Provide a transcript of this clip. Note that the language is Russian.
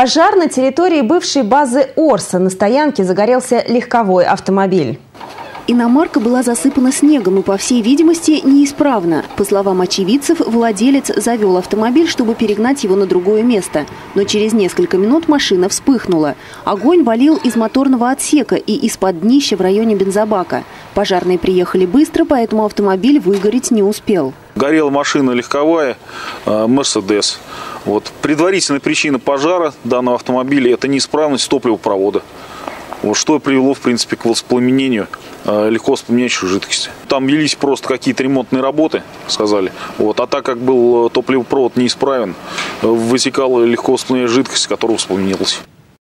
Пожар на территории бывшей базы Орса. На стоянке загорелся легковой автомобиль. Иномарка была засыпана снегом и, по всей видимости, неисправна. По словам очевидцев, владелец завел автомобиль, чтобы перегнать его на другое место. Но через несколько минут машина вспыхнула. Огонь валил из моторного отсека и из-под днища в районе бензобака. Пожарные приехали быстро, поэтому автомобиль выгореть не успел. Горела машина легковая, э, Мерседес. Вот. Предварительная причина пожара данного автомобиля – это неисправность топливопровода. Вот что привело, в принципе, к воспламенению э, легко воспламеняющей жидкости. Там велись просто какие-то ремонтные работы, сказали. Вот. А так как был топливопровод неисправен, э, вытекала легко воспламеняющая жидкость, которая воспламенилась.